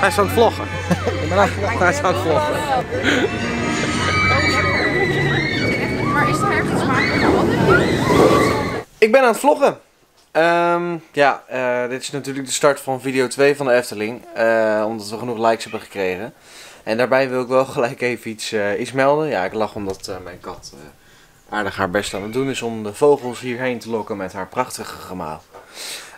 Hij is aan het vloggen. Ik ben aan het vloggen. Hij is aan het vloggen. Maar is er ergens? Ik ben aan het vloggen. Ehm, ja, eh, dit is natuurlijk de start van video 2 van de Efteling. eh, omdat we genoeg likes hebben gekregen. En daarbij wil ik wel gelijk even iets, eh, iets melden. Ja, ik lach omdat eh, mijn kat eh, aardig haar best aan het doen is om de vogels hierheen te lokken met haar prachtige gemaal.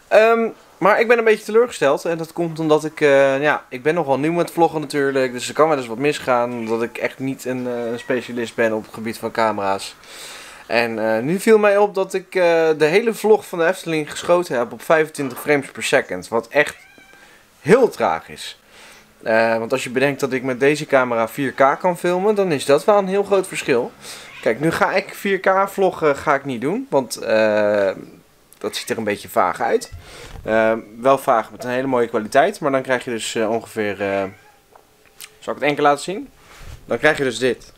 Ehm, maar ik ben een beetje teleurgesteld. En dat komt omdat ik, eh, ja, ik ben nogal nieuw met vloggen natuurlijk. Dus er kan wel eens wat misgaan. Omdat ik echt niet een eh, specialist ben op het gebied van camera's. En eh, nu viel mij op dat ik de hele vlog van de Efteling geschoten heb op 25 frames per second. Wat echt heel traag is. Want als je bedenkt dat ik met deze camera 4K kan filmen, dan is dat wel een heel groot verschil. Kijk, nu ga ik 4K vloggen ga ik niet doen, want dat ziet er een beetje vaag uit. Eh, wel vaag met een hele mooie kwaliteit, maar dan krijg je dus eh, ongeveer... eh, zal ik het keer laten zien? Dan krijg je dus dit.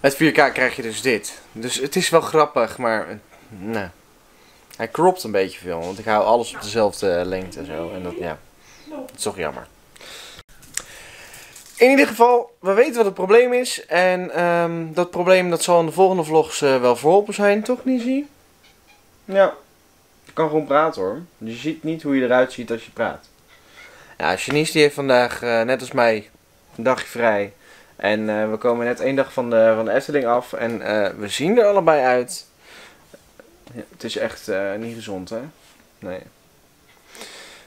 Met 4K krijg je dus dit. Dus het is wel grappig, maar... eh, nou, hij kropt een beetje veel, want ik hou alles op dezelfde lengte en zo. En dat, ja, dat is toch jammer. In ieder geval, we weten wat het probleem is. En ehm, dat probleem dat zal in de volgende vlogs wel verholpen zijn, toch Nisi? Ja. Kan gewoon praten hoor. Je ziet niet hoe je eruit ziet als je praat. Ja, Janice die heeft vandaag, eh, net als mij, een dagje vrij. En eh, we komen net één dag van de, van de Efteling af. En eh, we zien er allebei uit. Ja, het is echt niet gezond, hè? Nee.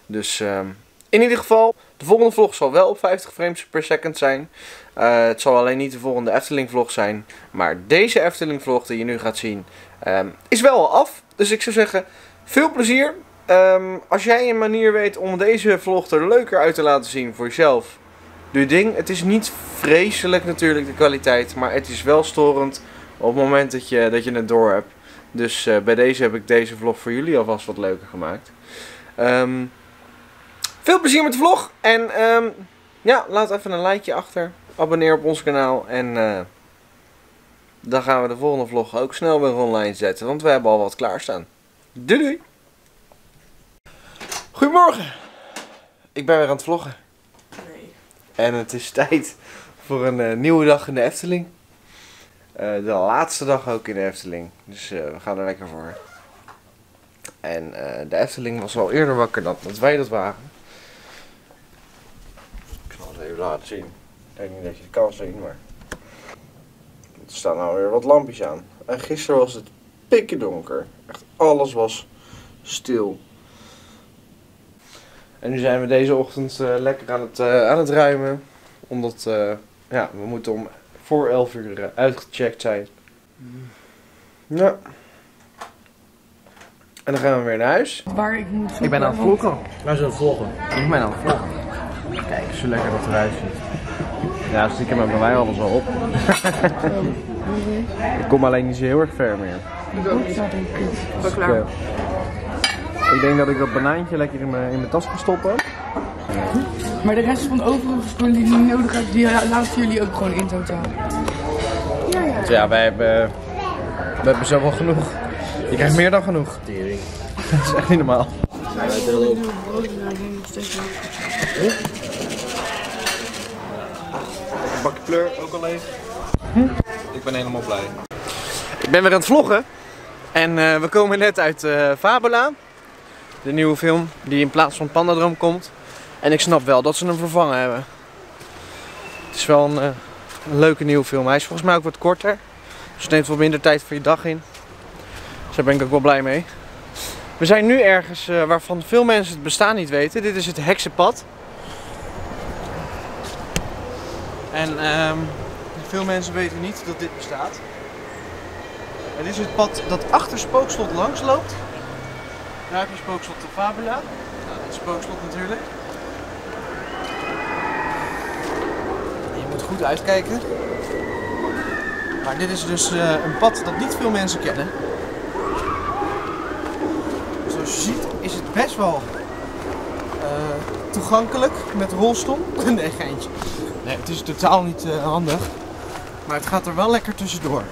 Dus ehm, in ieder geval, de volgende vlog zal wel op 50 frames per second zijn. Het zal alleen niet de volgende Efteling vlog zijn. Maar deze Efteling vlog die je nu gaat zien, ehm, is wel al af. Dus ik zou zeggen, veel plezier. Ehm, als jij een manier weet om deze vlog er leuker uit te laten zien voor jezelf, doe je ding. Het is niet vreselijk natuurlijk de kwaliteit, maar het is wel storend op het moment dat je, dat je het door hebt. Dus eh, bij deze heb ik deze vlog voor jullie alvast wat leuker gemaakt. Ehm, veel plezier met de vlog. En ehm, ja, laat even een likeje achter. Abonneer op ons kanaal. En eh, dan gaan we de volgende vlog ook snel weer online zetten. Want we hebben al wat klaarstaan. Doei doei. Goedemorgen. Ik ben weer aan het vloggen. Nee. En het is tijd voor een eh, nieuwe dag in de Efteling. Eh, de laatste dag ook in de Efteling. Dus eh, we gaan er lekker voor. En de Efteling was al eerder wakker dan dat wij dat waren. Ik zal het even laten zien. Ik denk niet dat je het kan zien, maar... Er staan nou weer wat lampjes aan. En gisteren was het pikken donker. Echt alles was stil. En nu zijn we deze ochtend eh, lekker aan het, eh, aan het ruimen. Omdat eh, ja, we moeten om voor 11 uur uitgecheckt zijn. Ja. En dan gaan we weer naar huis. Waar ik moet Ik ben aan het vloggen. Wij zullen volgen. Ik ben aan het vloggen. Kijk, zo lekker dat eruit ziet. Ja, stiekem hebben wij alles al op. ik kom alleen niet zo heel erg ver meer. Ik, ik denk dat ik dat banaantje lekker in mijn, in mijn tas ga stoppen. Maar de rest van de overige spullen die je niet nodig hebt, die laten jullie ook gewoon in totaal. Ja, ja. Dus ja, wij hebben, we hebben zoveel genoeg. Je krijgt meer dan genoeg. Tering. Dat is echt niet normaal. Een bakje pleur, ook al leeg. Ik ben helemaal blij. Ik ben weer aan het vloggen. En eh, we komen net uit eh, Fabula. De nieuwe film die in plaats van Pandadroom komt. En ik snap wel dat ze hem vervangen hebben. Het is wel een, eh, een leuke nieuwe film. Hij is volgens mij ook wat korter. Dus het neemt wat minder tijd voor je dag in. Dus daar ben ik ook wel blij mee. We zijn nu ergens waarvan veel mensen het bestaan niet weten. Dit is het Heksenpad. En ehm, veel mensen weten niet dat dit bestaat. Het is het pad dat achter Spookslot langs loopt. Daar heb je Spookslot de Fabula. Nou, dit is Spookslot natuurlijk. Je moet goed uitkijken. Maar dit is dus eh, een pad dat niet veel mensen kennen. Zoals je ziet is het best wel eh, toegankelijk met rolstoel. nee, geintje. Nee, het is totaal niet eh, handig. Maar het gaat er wel lekker tussendoor.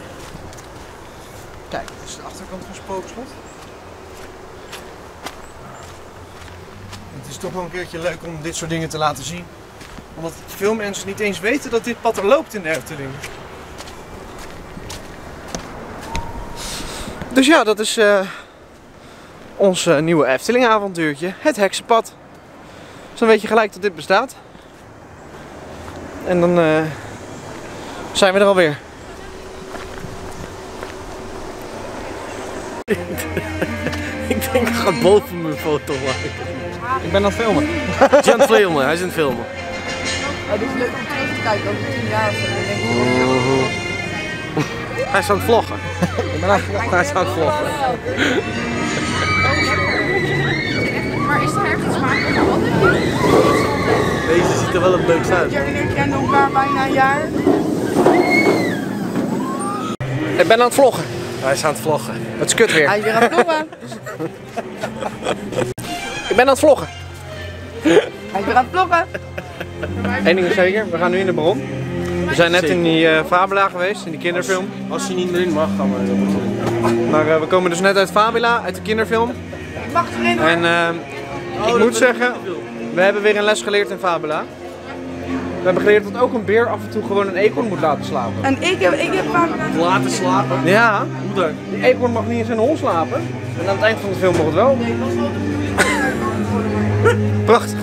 Kijk, dit is de achterkant van Spookslot. Het is toch wel een keertje leuk om dit soort dingen te laten zien. Omdat veel mensen niet eens weten dat dit pad er loopt in de Efteling. Dus ja, dat is eh, ons eh, nieuwe Efteling avontuurtje. Het heksenpad. Dus dan weet je gelijk dat dit bestaat. En dan eh, zijn we er alweer. Ik denk, ik ga boven mijn foto maken. Ik ben aan het filmen. Hij is aan het filmen, hij is aan het filmen. Het is leuk om terug te kijken, over tien jaar of zo. Je, Hij is aan het vloggen. Ik ben aan het Hij is aan het vloggen. Maar is er ergens van? Deze ziet er wel het leukst uit. Jullie kennen elkaar bijna een jaar. Ik ben aan het vloggen. Hij is aan het vloggen. Het is kut weer. Hij is weer aan het vloggen. Ik ben aan het vloggen. Hij is weer aan het vloggen. Eén ding is zeker, we gaan nu in de bron. We zijn net in die eh, Fabula geweest, in die kinderfilm. Als je niet erin mag, gaan we erin. Maar eh, we komen dus net uit Fabula, uit de kinderfilm. Ik mag erin. En eh, ik moet zeggen, we hebben weer een les geleerd in Fabula. We hebben geleerd dat ook een beer af en toe gewoon een eekhoorn moet laten slapen. En ik heb, ik heb vaak Laten slapen. Ja, Hoe dan? die eekhoorn mag niet in zijn hol slapen. En aan het eind van de film mag het wel. Prachtig.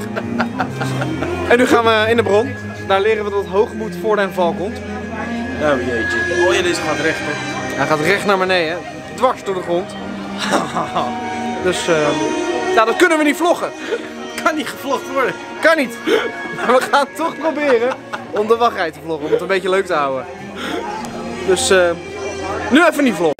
En nu gaan we in de bron. Daar leren we dat hoogmoed voor den val komt. Ja, jeetje. Oh ja, deze gaat recht. hè. Hij gaat recht naar beneden, dwars door de grond. Dus eh, nou, dat kunnen we niet vloggen. Kan niet gevlogd worden. Kan niet. Maar we gaan toch proberen om de wachtrij te vloggen, om het een beetje leuk te houden. Dus eh, nu even niet vloggen.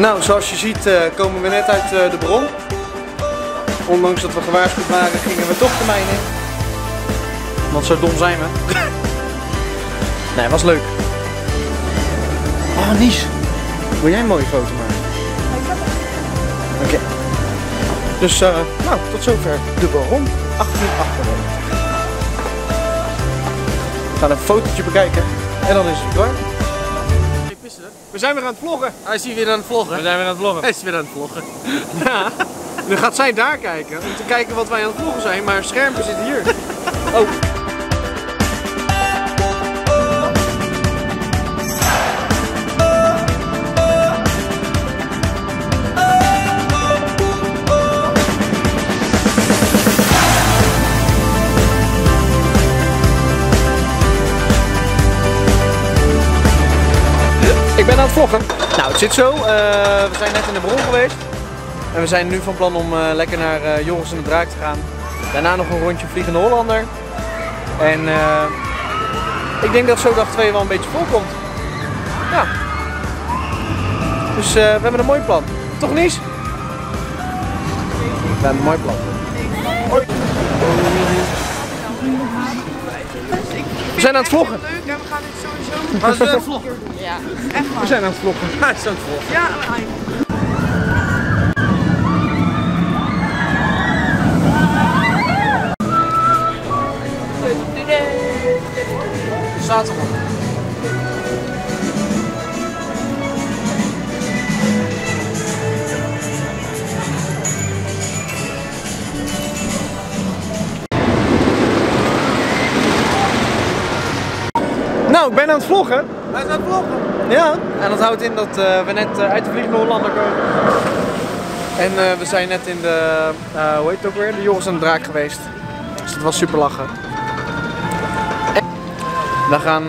Nou, zoals je ziet eh, komen we net uit eh, de bron. Ondanks dat we gewaarschuwd waren, gingen we toch de mijn in. Want zo dom zijn we. Nee, was leuk. Oh, Nies. Wil jij een mooie foto maken? Oké. Dus, eh, nou, tot zover de Baron 1898. We gaan een fotootje bekijken en dan is het klaar. We zijn weer aan het vloggen. Hij is hier weer aan het vloggen. We zijn weer aan het vloggen. Hij is weer aan het vloggen. Ja. Nu gaat zij daar kijken om te kijken wat wij aan het vloggen zijn, maar schermpje zit hier. Oh. Vloggen. Nou, het zit zo. Eh, we zijn net in de bron geweest. En we zijn nu van plan om eh, lekker naar eh, Joris en de Draak te gaan. Daarna nog een rondje Vliegende Hollander. En ik denk dat zo dag 2 wel een beetje vol komt. Ja. Dus we hebben een mooi plan. Toch Nies? We hebben een mooi plan. We zijn aan het vloggen. leuk we gaan. Hij is weer aan het vloggen. Ja, echt We waar. zijn aan het vloggen. Hij is aan het vloggen. Ja, eind. Zaterdag. Nou, ik ben aan het vloggen. Hij is aan het vloggen. Ja, en dat houdt in dat eh, we net eh, uit de Vliegende Hollander komen. En eh, we zijn net in de, hoe heet het ook weer, de Joris en de Draak geweest. Dus dat was super lachen. En we gaan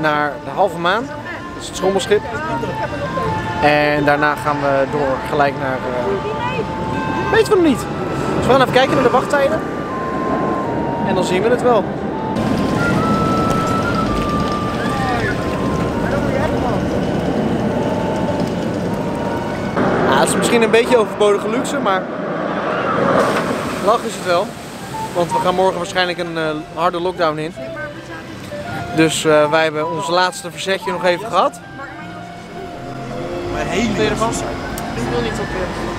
naar de Halve Maan, dat is het schommelschip. En daarna gaan we door gelijk naar, weten we nog niet. Dus we gaan even kijken naar de wachttijden. En dan zien we het wel. Misschien een beetje overbodige luxe, maar lach is het wel. Want we gaan morgen waarschijnlijk een eh, harde lockdown in. Dus eh, wij hebben ons laatste verzetje nog even gehad. Maar heel je ervan? Ik wil niet op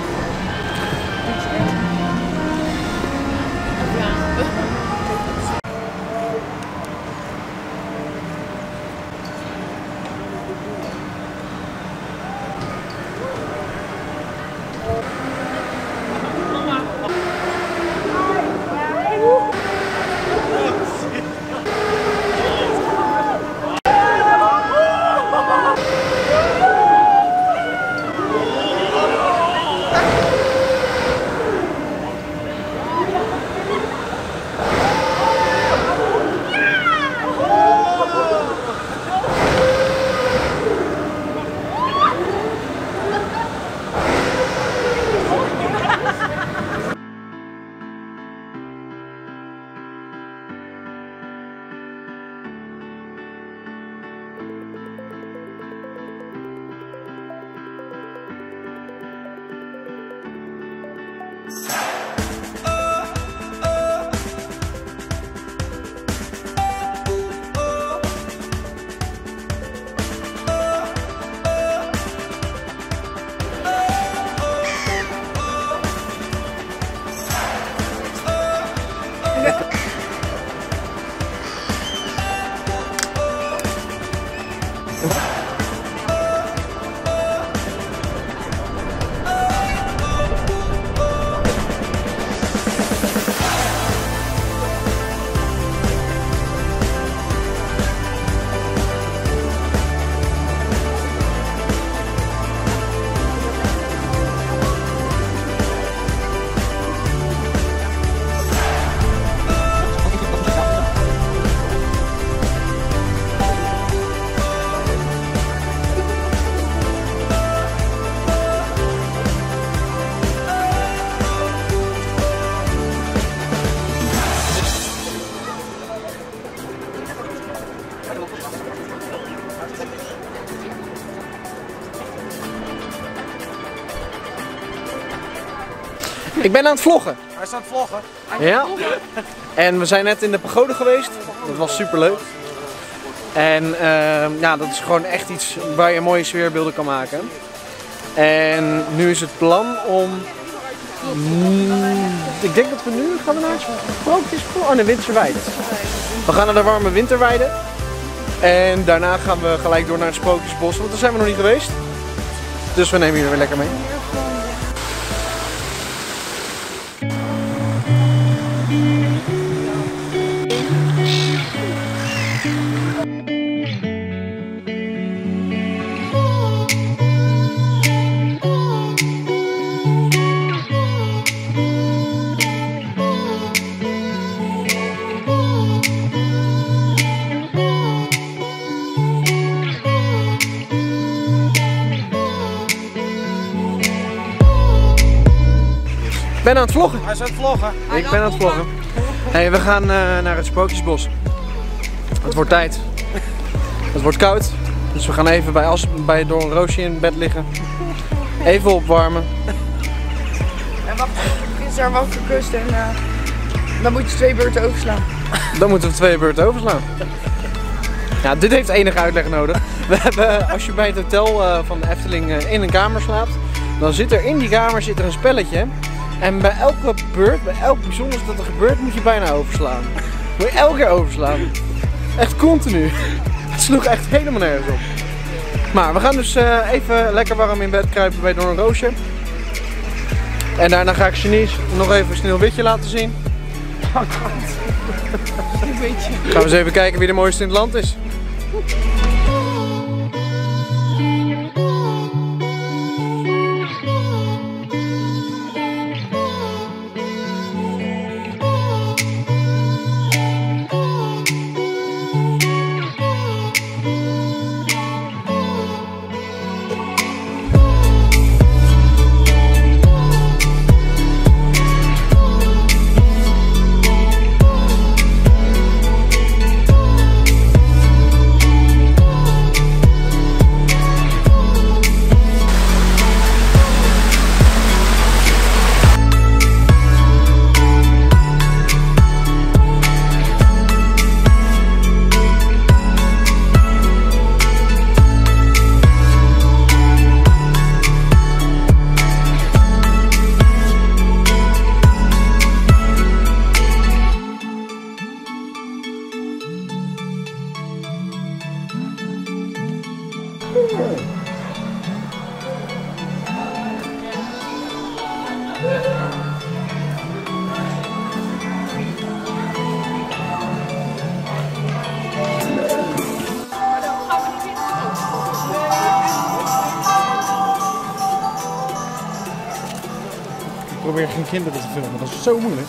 Ik ben aan het vloggen. Hij staat vloggen. Ja. En we zijn net in de pagode geweest. Dat was super leuk. En ehm, ja, dat is gewoon echt iets waar je mooie sfeerbeelden kan maken. En nu is het plan om. Mm, ik denk dat we nu gaan we naar het sprookjesbos. Oh, nee, Winterweide. We gaan naar de warme Winterweide. En daarna gaan we gelijk door naar het Sprookjesbos, want daar zijn we nog niet geweest. Dus we nemen jullie weer lekker mee. Ben aan het vloggen. Hij staat vloggen. Ik ben aan het vloggen. Hey, we gaan eh, naar het Sprookjesbos. Het wordt tijd. Het wordt koud. Dus we gaan even bij, As, bij door een roosje in bed liggen. Even opwarmen. En wacht, is daar wakker gekust en eh, dan moet je twee beurten overslaan. Dan moeten we twee beurten overslaan. Ja, dit heeft enige uitleg nodig. We hebben, als je bij het hotel eh, van de Efteling eh, in een kamer slaapt, dan zit er in die kamer zit er een spelletje. En bij elke beurt, bij elk bijzonders dat er gebeurt, moet je bijna overslaan. Moet je elke keer overslaan. Echt continu. Het sloeg echt helemaal nergens op. Maar we gaan dus eh, even lekker warm in bed kruipen bij een Roosje. En daarna ga ik Janice nog even Sneeuwwitje laten zien. Een beetje. Gaan we eens even kijken wie de mooiste in het land is. weer geen kinderen te filmen. Dat is zo moeilijk.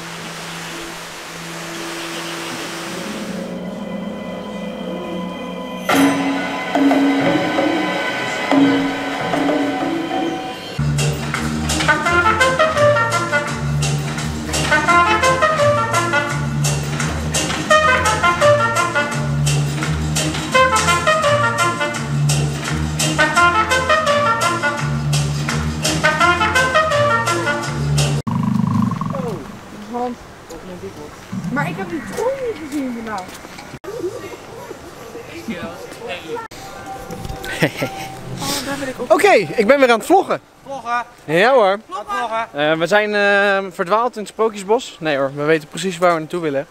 Oké, ik ben weer aan het vloggen. Vloggen. Ja hoor. Vloggen. Eh, we zijn ehm, verdwaald in het Sprookjesbos. Nee hoor, we weten precies waar we naartoe willen.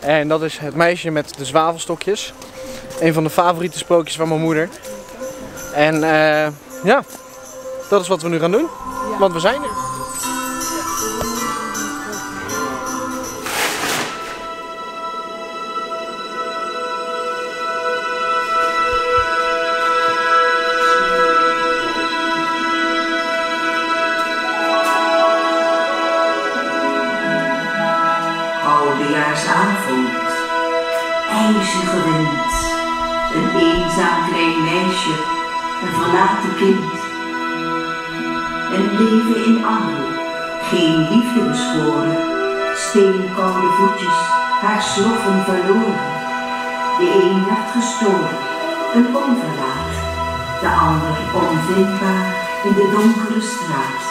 En dat is het meisje met de zwavelstokjes. Een van de favoriete sprookjes van mijn moeder. En uh, ja, dat is wat we nu gaan doen. Want we zijn er. Een werd gestolen, een onverlaat, de ander onvindbaar in de donkere straat.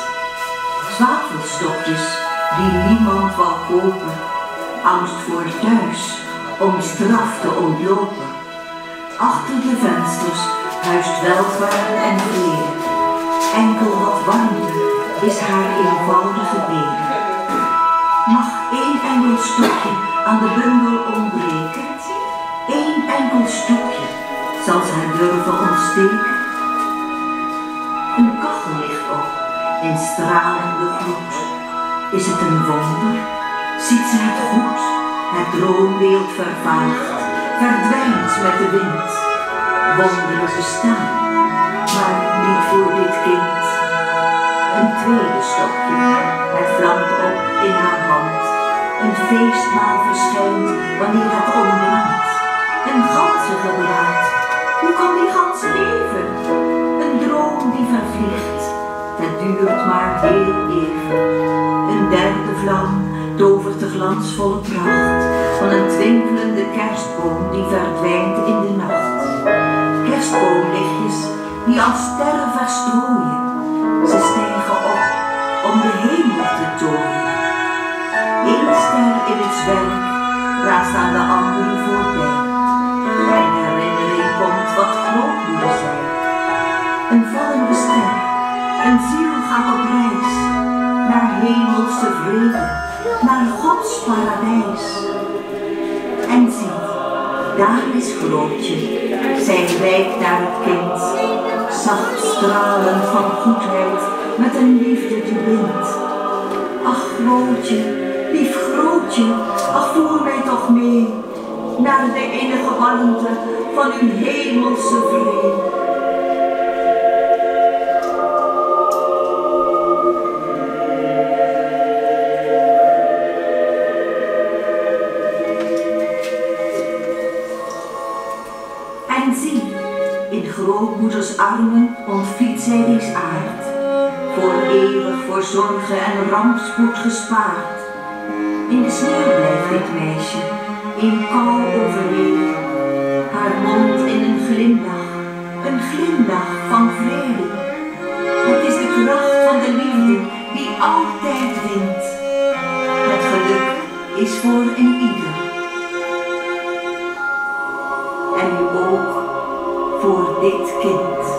Zwavelstokjes die niemand wou kopen, angst voor thuis, om straf te ontlopen. Achter de vensters huist welvaart en vrede, enkel wat warmte is haar eenvoudige bede. Mag één enkel stokje aan de bundel ontbreken, enkel stokje zal ze haar durven ontsteken. Een kachel ligt op in stralende gloed. Is het een wonder? Ziet ze het goed? Het droombeeld vervaagt, verdwijnt met de wind. Wonderen bestaan, maar niet voor dit kind. Een tweede stokje, het vlamt op in haar hand. Een feestmaal verschijnt wanneer het ontbrandt. Een ganse gebraad, hoe kan die gans leven? Een droom die vervliegt, het duurt maar heel even. Een derde vlam tovert de glansvolle pracht van een twinkelende kerstboom die verdwijnt in de nacht. Kerstboomlichtjes die als sterren verstrooien, ze stijgen op om de hemel te tooien. Eén ster in het zwerk raast aan de andere voorbij. Een herinnering komt wat grootmoeder zei. Een vallende ster, een ziel gaat op reis naar hemelse vrede, naar Gods paradijs. En zie, daar is Grootje, zij reikt naar het kind, zacht stralend van goedheid, met een liefde die bindt. Ach Grootje, naar de innige warmte van uw hemelse vrede. En zie, in grootmoeders armen ontvliet zij deze aard, voor eeuwig voor zorgen en rampspoed gespaard. In de sneeuw blijft dit meisje, in kou overleden, haar mond in een glimlach, een glimlach van vrede. Het is de kracht van de liefde die altijd wint. Het geluk is voor een ieder. En ook voor dit kind.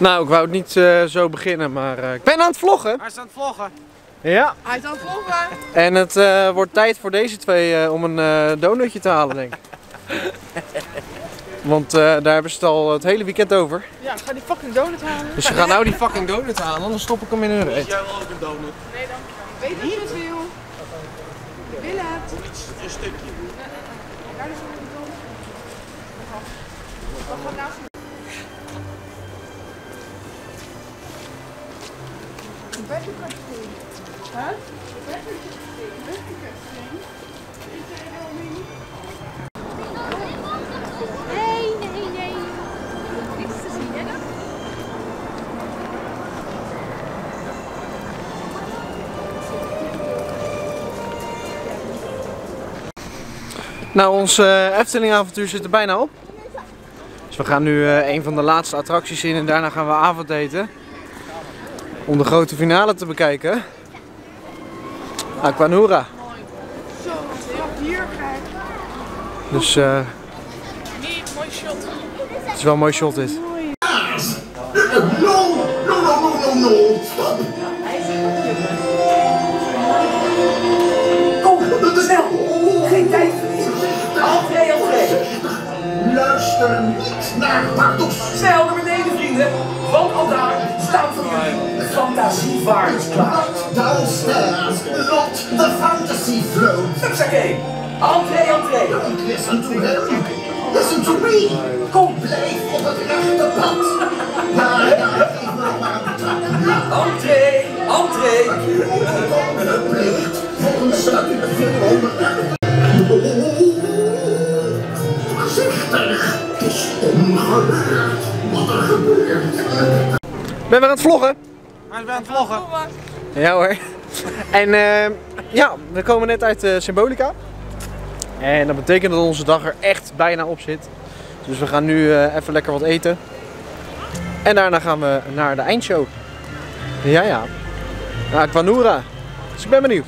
Nou, ik wou het niet eh, zo beginnen, maar eh, ik ben aan het vloggen. Hij is aan het vloggen. Ja. Hij is aan het volgen. En het eh, wordt tijd voor deze twee eh, om een eh, donutje te halen, denk ik. Want eh, daar hebben ze het al het hele weekend over. Ja, ik ga die fucking donut halen. Dus ze gaan nou die fucking donut halen, anders stop ik hem in hun reet. Jij wil ook een donut? Een bedjenkastje. Huh? Een bedjenkastje. Een bedjenkastje. Is er helemaal niet? Nee, nee, nee. Niks te zien, hè? Nou, ons eh, Efteling avontuur zit er bijna op. Dus we gaan nu eh, een van de laatste attracties in en daarna gaan we avondeten. Om de grote finale te bekijken. Aquanura. Zo, hier kijk. Dus eh, shot. het is wel een mooi shot dit. No, no, no, no, no. Kom, snel! Geen tijd verliezen! Entree! Luister niet naar Bartos. Snel naar beneden, vrienden! Want al daar staan voor jullie fantasievaarders klaar. Downstairs, not the fantasy float. Hupsakee! Entree, entree! Don't listen to him. Listen to me. Kom! Blijf op het rechte pad. Geef me maar. Ja, Entree, entree! voor een Voorzichtig, het is wat er gebeurt. Ben weer aan het vloggen. Hij is bij aan het vloggen. Ja hoor. En eh, ja, we komen net uit eh, Symbolica. En dat betekent dat onze dag er echt bijna op zit. Dus we gaan nu eh, even lekker wat eten. En daarna gaan we naar de eindshow. Ja, ja. Naar Aquanura. Dus ik ben benieuwd.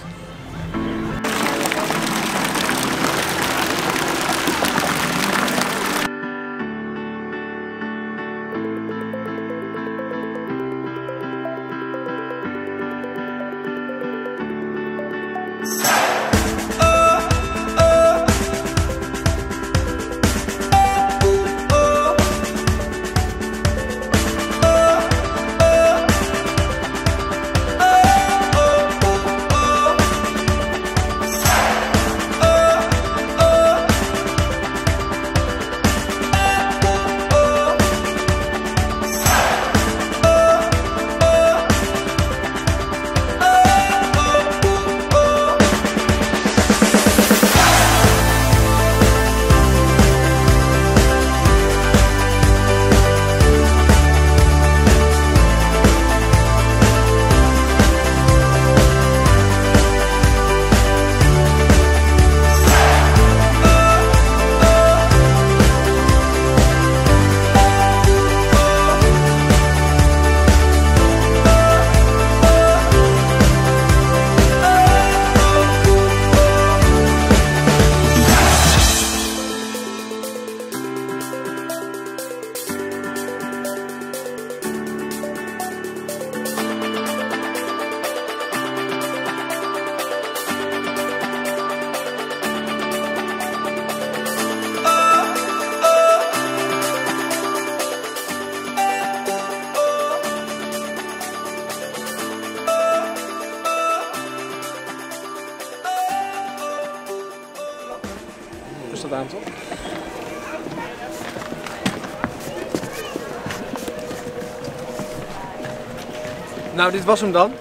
Nou, dit was hem dan.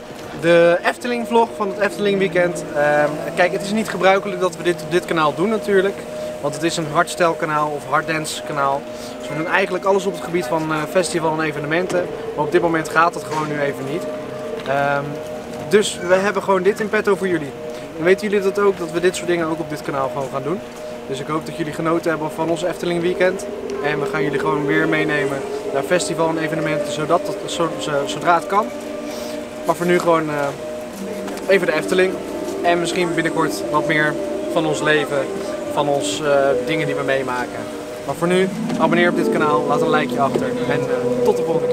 De Efteling vlog van het Efteling weekend. Ehm, kijk, het is niet gebruikelijk dat we dit op dit kanaal doen natuurlijk. Want het is een hardstyle kanaal of harddance kanaal. Dus we doen eigenlijk alles op het gebied van eh, festival en evenementen. Maar op dit moment gaat het gewoon nu even niet. Ehm, dus we hebben gewoon dit in petto voor jullie. En weten jullie dat ook, dat we dit soort dingen ook op dit kanaal gewoon gaan doen. Dus ik hoop dat jullie genoten hebben van ons Efteling weekend. En we gaan jullie gewoon weer meenemen naar festival en evenementen, zodat zo- zodra het kan. Maar voor nu gewoon eh, even de Efteling. En misschien binnenkort wat meer van ons leven, van ons eh, dingen die we meemaken. Maar voor nu, abonneer op dit kanaal, laat een likeje achter en eh, tot de volgende keer.